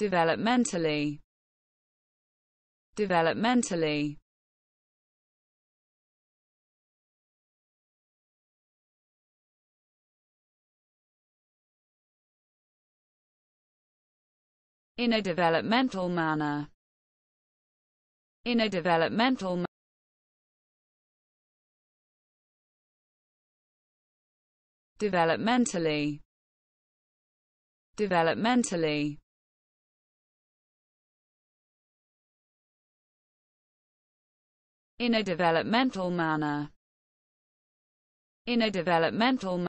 developmentally. Developmentally. In a developmental manner. In a developmental ma- developmentally. Developmentally in a developmental manner. In a developmental